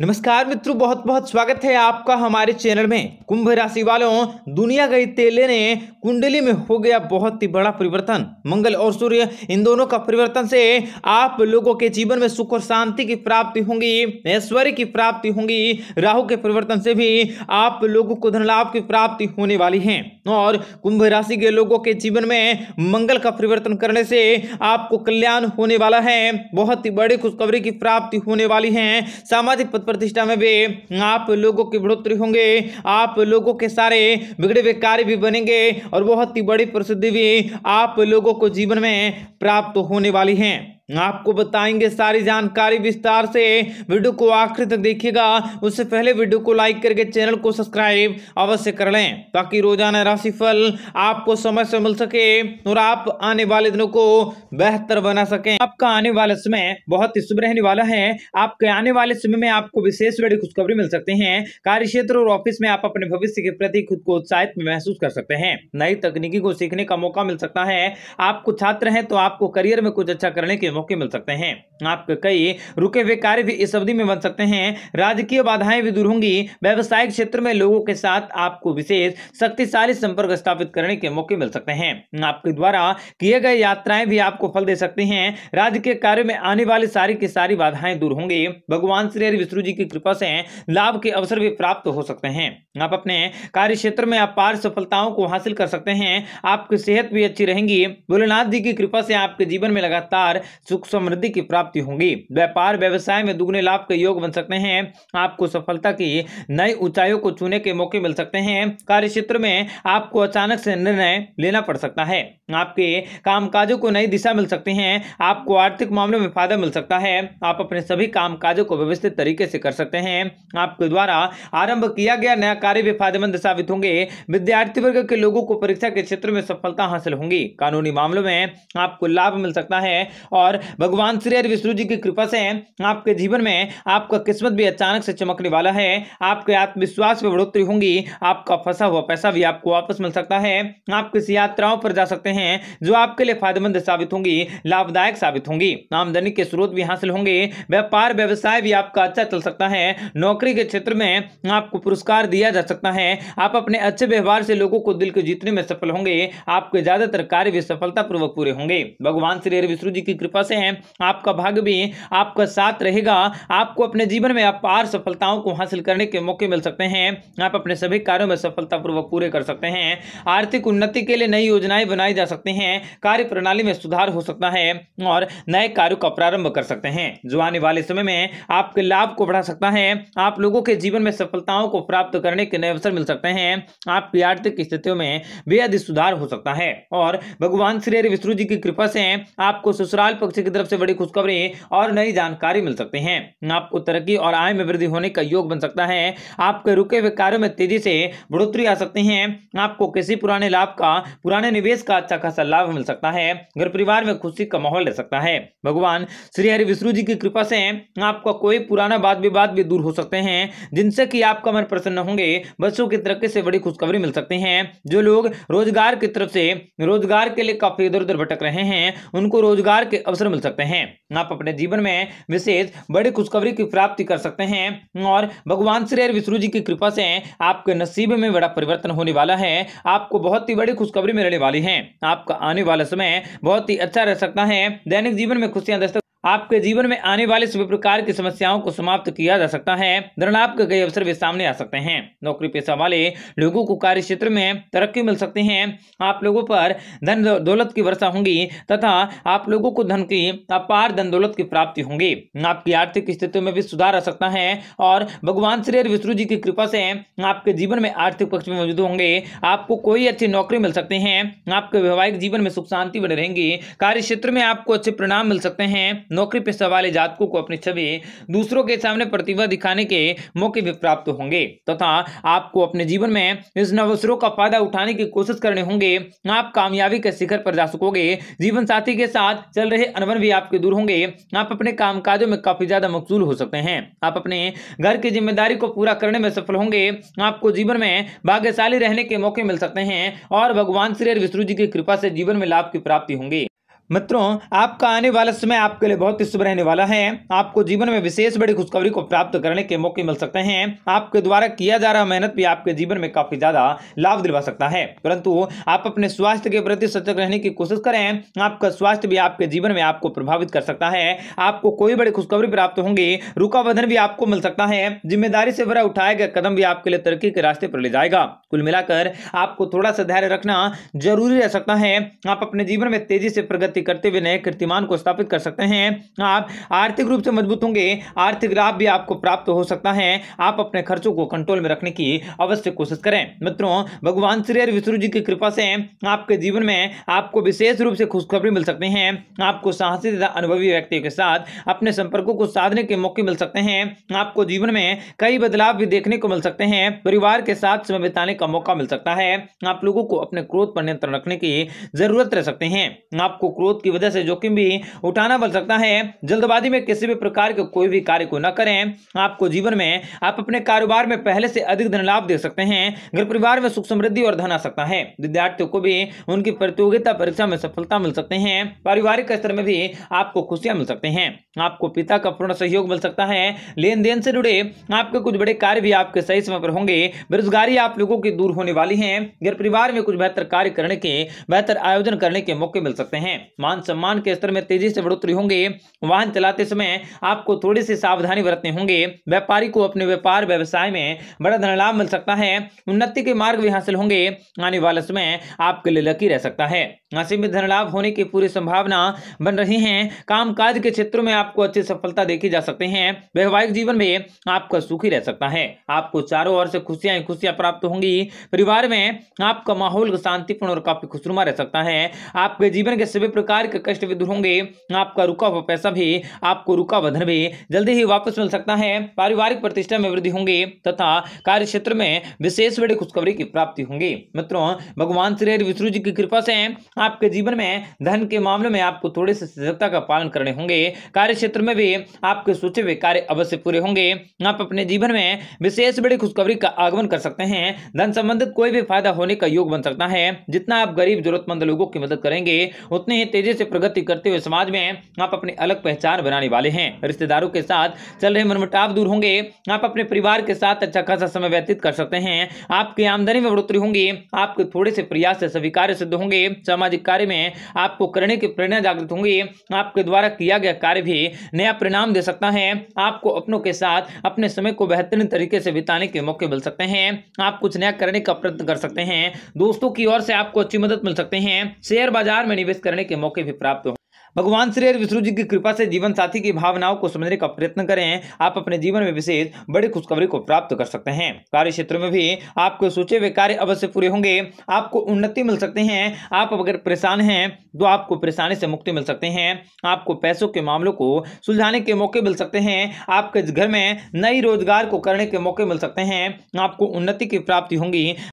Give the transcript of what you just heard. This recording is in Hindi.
नमस्कार मित्रों बहुत बहुत स्वागत है आपका हमारे चैनल में। कुंभ राशि वालों, दुनिया गई तेले ने कुंडली में हो गया बहुत ही बड़ा परिवर्तन। मंगल और सूर्य, इन दोनों का परिवर्तन से आप लोगों के जीवन में सुख और शांति की प्राप्ति होंगी, ऐश्वर्य की प्राप्ति होंगी। राहु के परिवर्तन से भी आप लोगों को धन लाभ की प्राप्ति होने वाली है। और कुंभ राशि के लोगों के जीवन में मंगल का परिवर्तन करने से आपको कल्याण होने वाला है। बहुत ही बड़ी खुशखबरी की प्राप्ति होने वाली है। सामाजिक प्रतिष्ठा में भी आप लोगों की बढ़ोतरी होंगे। आप लोगों के सारे बिगड़े हुए कार्य भी बनेंगे और बहुत ही बड़ी प्रसिद्धि भी आप लोगों को जीवन में प्राप्त होने वाली है। आपको बताएँगे सारी जानकारी विस्तार से। वीडियो को आखिर तक देखिएगा। उससे पहले वीडियो को लाइक करके चैनल को सब्सक्राइब अवश्य कर लें, ताकि रोज़ाना राशिफल आपको समय से मिल सके और आप आने वाले दिनों को बेहतर बना सकें। आपका आने वाला समय बहुत ही शुभ रहने वाला है। आपके आने वाले समय में आपको विशेष बड़ी खुशखबरी मिल सकते हैं। कार्य क्षेत्र और ऑफ़िस में आप अपने भविष्य के प्रति खुद को उत्साहित महसूस कर सकते हैं। नई तकनीकी को सीखने का मौका मिल सकता है। आपको छात्र हैं तो आपको करियर में कुछ अच्छा करने के मौके मिल सकते हैं। आपके कई रुके हुए कार्य भी इस अवधि में बन सकते हैं। राजकीय बाधाएँ भी दूर होंगी। व्यवसायिक क्षेत्र में लोगों के साथ आपको विशेष शक्तिशाली संपर्क स्थापित करने के मौके मिल सकते हैं। आपके द्वारा किए गए यात्राएँ भी आपको फल दे सकती हैं। राज्य कार्य में आने वाली सारी की सारी बाधाएँ दूर होंगी। भगवान श्री हरि विष्णु जी की कृपा से लाभ के अवसर भी प्राप्त हो सकते हैं। आप अपने कार्य क्षेत्र में अपार सफलताओं को हासिल कर सकते हैं। आपकी सेहत भी अच्छी रहेंगी। भोलेनाथ जी की कृपा से आपके जीवन में लगातार सुख समृद्धि की प्राप्ति होगी। व्यापार, व्यवसाय में दुगने लाभ के योग बन सकते हैं। आपको सफलता की नई ऊंचाइयों को छूने के मौके मिल सकते हैं। कार्य क्षेत्र में आपको अचानक से निर्णय लेना पड़ सकता है। आपके कामकाजों को नई दिशा मिल सकती है। आपको आर्थिक मामलों में फ़ायदा मिल सकता है। आप अपने सभी कामकाजों को व्यवस्थित तरीके से कर सकते हैं। आपके द्वारा आरंभ किया गया नया कार्य भी फ़ायदेमंद साबित होंगे। विद्यार्थी वर्ग के लोगों को परीक्षा के क्षेत्र में सफलता हासिल होंगी। कानूनी मामलों में आपको लाभ मिल सकता है और भगवान श्री हरि विष्णु जी की कृपा से आपके जीवन में आपका किस्मत भी अचानक से चमकने वाला है। आपके आत्मविश्वास में बढ़ोतरी होंगी। आपका फंसा हुआ पैसा भी आपको वापस मिल सकता है। आप किसी यात्राओं पर जा सकते हैं, जो आपके लिए फ़ायदेमंद साबित होंगी, लाभदायक साबित होंगी। आमदनी के स्रोत भी हासिल होंगे। व्यापार, व्यवसाय भी आपका अच्छा चल सकता है। नौकरी के क्षेत्र में आपको पुरस्कार दिया जा सकता है। आप अपने अच्छे व्यवहार से लोगों को दिल को जीतने में सफल होंगे। आपके ज़्यादातर कार्य भी सफलता पूर्वक पूरे होंगे। भगवान श्री हरि विष्णु जी की कृपा से आपका भाग्य भी आपका साथ रहेगा। आपको अपने जीवन में अपार सफलताओं को हासिल करने के मौके मिल सकते हैं। आप अपने सभी कार्यों में सफलतापूर्वक पूरे कर सकते हैं। आर्थिक उन्नति के लिए नई योजनाएँ बनाई जा सकती हैं। कार्य प्रणाली में सुधार हो सकता है और नए कार्यों का प्रारंभ कर सकते हैं। जो आने वाले समय में आपके लाभ को बढ़ा सकता है। आप लोगों के जीवन में सफलताओं को प्राप्त करने के नए अवसर मिल सकते हैं। आपकी आर्थिक स्थितियों में बेहद सुधार हो सकता है। और भगवान श्री हरि विष्णु जी की कृपा से आपको ससुराल पक्ष की तरफ़ से बड़ी खुशखबरी और नई जानकारी मिल सकती है। आपको तरक्की और आय में वृद्धि होने का योग बन सकता है। आपके रुके हुए कार्यों में तेज़ी से बढ़ोतरी आ सकती है। आपको किसी पुराने लाभ का, पुराने निवेश का अच्छा खासा लाभ मिल सकता है। घर परिवार में खुशी का माहौल रह सकता है। भगवान श्री हरि विष्णु जी की कृपा से आपका कोई पुराना बात विवाद भी दूर हो सकते हैं, जिनसे कि आपका मन प्रसन्न होंगे। बच्चों की तरक्की से बड़ी खुशखबरी मिल सकती है। जो लोग रोज़गार की तरफ़ से, रोज़गार के लिए काफ़ी इधर उधर भटक रहे हैं, उनको रोज़गार के अवसर मिल सकते हैं। आप अपने जीवन में विशेष बड़ी खुशखबरी की प्राप्ति कर सकते हैं और भगवान श्री विष्णु जी की कृपा से आपके नसीब में बड़ा परिवर्तन होने वाला है। आपको बहुत ही बड़ी खुशखबरी मिलने वाली है। आपका आने वाला समय बहुत ही अच्छा रह सकता है। दैनिक जीवन में खुशियाँ दस्तक आपके जीवन में आने वाले सभी प्रकार की समस्याओं को समाप्त किया जा सकता है। धरनाप आपके कई अवसर भी सामने आ सकते हैं। नौकरी पेशा वाले लोगों को कार्य क्षेत्र में तरक्की मिल सकती है। आप लोगों पर धन दौलत की वर्षा होंगी तथा आप लोगों को धन की अपार धन दौलत की प्राप्ति होंगी। आपकी आर्थिक स्थिति में भी सुधार आ सकता है और भगवान श्री विष्णु जी की कृपा से आपके जीवन में आर्थिक पक्ष में मौजूद होंगे। आपको कोई अच्छी नौकरी मिल सकती है। आपके वैवाहिक जीवन में सुख शांति बने रहेंगी। कार्य क्षेत्र में आपको अच्छे परिणाम मिल सकते हैं। नौकरी पेशा वाले जातकों को अपनी छवि दूसरों के सामने प्रतिभा दिखाने के मौके भी प्राप्त होंगे। तथा तो आपको अपने जीवन में इस अवसरों का फ़ायदा उठाने की कोशिश करने होंगे। आप कामयाबी के शिखर पर जा सकोगे। जीवन साथी के साथ चल रहे अनबन भी आपके दूर होंगे। आप अपने कामकाजों में काफ़ी ज़्यादा मकसूल हो सकते हैं। आप अपने घर की ज़िम्मेदारी को पूरा करने में सफल होंगे। आपको जीवन में भाग्यशाली रहने के मौके मिल सकते हैं। और भगवान श्री विष्णु जी की कृपा से जीवन में लाभ की प्राप्ति होंगी। मित्रों, आपका आने वाला समय आपके लिए बहुत ही शुभ रहने वाला है। आपको जीवन में विशेष बड़ी खुशखबरी को प्राप्त करने के मौके मिल सकते हैं। आपके द्वारा किया जा रहा मेहनत भी आपके जीवन में काफ़ी ज़्यादा लाभ दिलवा सकता है। परंतु आप अपने स्वास्थ्य के प्रति सतर्क रहने की कोशिश करें। आपका स्वास्थ्य भी आपके जीवन में आपको प्रभावित कर सकता है। आपको कोई बड़ी खुशखबरी प्राप्त होंगी रुका बधन भी आपको मिल सकता है। ज़िम्मेदारी से भरा उठाया गया कदम भी आपके लिए तरक्की के रास्ते पर ले जाएगा। कुल मिलाकर आपको थोड़ा सा धैर्य रखना ज़रूरी रह सकता है। आप अपने जीवन में तेज़ी से प्रगति प्रगति करते हुए नए कीर्तिमान को स्थापित कर सकते हैं। आप आर्थिक रूप से मज़बूत होंगे। आर्थिक लाभ भी आपको प्राप्त हो सकता है। आप अपने खर्चों को कंट्रोल में रखने की अवश्य कोशिश करें। मित्रों, भगवान श्री हरि विष्णु जी की कृपा से आपके जीवन में आपको विशेष रूप से खुशखबरी मिल सकती है। आपको साहसी तथा अनुभवी व्यक्तियों के साथ अपने संपर्कों को साधने के मौके मिल सकते हैं। आपको जीवन में कई बदलाव भी देखने को मिल सकते हैं। परिवार के साथ समय बिताने का मौका मिल सकता है। आप लोगों को अपने क्रोध पर नियंत्रण रखने की ज़रूरत रह सकते हैं। आपको क्रोध की वजह से जोखिम भी उठाना पड़ सकता है। जल्दबाजी में किसी भी प्रकार के कोई भी कार्य को न करें। आपको जीवन में आप अपने कारोबार में पहले से अधिक धन लाभ देख सकते हैं। घर परिवार में सुख समृद्धि और धन आ सकता है। विद्यार्थियों को भी उनकी प्रतियोगिता परीक्षा में सफलता मिल सकते हैं। पारिवारिक स्तर में भी आपको खुशियाँ मिल सकते हैं। आपको पिता का पूर्ण सहयोग मिल सकता है। लेन देन से जुड़े आपके कुछ बड़े कार्य भी आपके सही समय पर होंगे। बेरोजगारी आप लोगों की दूर होने वाली है। घर परिवार में कुछ बेहतर कार्य करने के, बेहतर आयोजन करने के मौके मिल सकते हैं। मान सम्मान के स्तर में तेज़ी से बढ़ोतरी होंगे। वाहन चलाते समय आपको थोड़ी सी सावधानी बरतने होंगे। व्यापारी को अपने व्यापार, व्यवसाय में बड़ा धन लाभ मिल सकता है। उन्नति के मार्ग भी हासिल होंगे। आने वाला समय आपके लिए लकी रह सकता है। असीमित धन लाभ होने की पूरी संभावना बन रही है। कामकाज के क्षेत्रों में आपको अच्छी सफलता देखी जा सकती है। वैवाहिक जीवन में आपका सुखी रह सकता है। आपको चारों ओर से खुशियाँ ही खुशियाँ प्राप्त होंगी। परिवार में आपका माहौल शांतिपूर्ण और काफ़ी खुशनुमा रह सकता है। आपके जीवन के सभी प्रकार के कष्ट भी दूर होंगे। आपका रुका हुआ पैसा भी आपको रुका हुआ धन भी जल्दी ही वापस मिल सकता है। पारिवारिक प्रतिष्ठा में वृद्धि होंगी तथा कार्य क्षेत्र में विशेष बड़ी खुशखबरी की प्राप्ति होंगी। मित्रों, भगवान श्री विष्णु जी की कृपा से आपके जीवन में धन के मामले में आपको थोड़ी सी सजगता का पालन करने होंगे। कार्य क्षेत्र में भी आपके सोचे हुए कार्य अवश्य पूरे होंगे। आप अपने जीवन में विशेष बड़ी खुशखबरी का आगमन कर सकते हैं। धन संबंधित कोई भी फ़ायदा होने का योग बन सकता है। जितना आप गरीब, जरूरतमंद लोगों की मदद करेंगे, उतनी ही तेज़ी से प्रगति करते हुए समाज में आप अपनी अलग पहचान बनाने वाले हैं। रिश्तेदारों के साथ चल रहे मनमुटाव दूर होंगे। आप अपने परिवार के साथ अच्छा खासा समय व्यतीत कर सकते हैं। आपकी आमदनी में बढ़ोतरी होंगी। आपके थोड़े से प्रयास से सभी कार्य सिद्ध होंगे। सामाजिक कार्य में आपको करने की प्रेरणा जागृत होंगी। आपके द्वारा किया गया कार्य भी नया परिणाम दे सकता है। आपको अपनों के साथ अपने समय को बेहतरीन तरीके से बिताने के मौके मिल सकते हैं। आप कुछ नया करने का प्रयत्न कर सकते हैं। दोस्तों की ओर से आपको अच्छी मदद मिल सकते हैं। शेयर बाज़ार में निवेश करने के मौके भी प्राप्त हो। भगवान श्री हरि विष्णु जी की कृपा से जीवन साथी की भावनाओं को समझने का प्रयत्न करें। आप अपने जीवन में विशेष बड़ी खुशखबरी को प्राप्त कर सकते हैं। कार्य क्षेत्र में भी आपके सोचे हुए कार्य अवश्य पूरे होंगे। आपको उन्नति मिल सकते हैं। आप अगर परेशान हैं तो आपको परेशानी से मुक्ति मिल सकते हैं। आपको पैसों के मामलों को सुलझाने के मौके मिल सकते हैं। आपके घर में नई रोज़गार को करने के मौके मिल सकते हैं। आपको उन्नति की प्राप्ति होंगी।